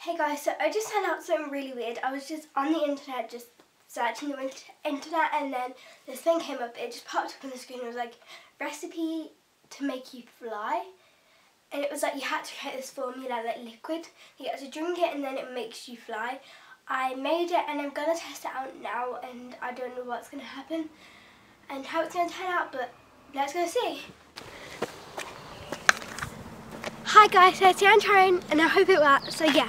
Hey guys, so I just found out something really weird. I was just on the internet just searching the internet and then this thing came up. It just popped up on the screen. It was like recipe to make you fly. And it was like you had to create this formula, like liquid. You had to drink it and then it makes you fly. I made it and I'm going to test it out now and I don't know what's going to happen and how it's going to turn out, but let's go see. Hi guys, it's today I'm and I hope it works. So yeah,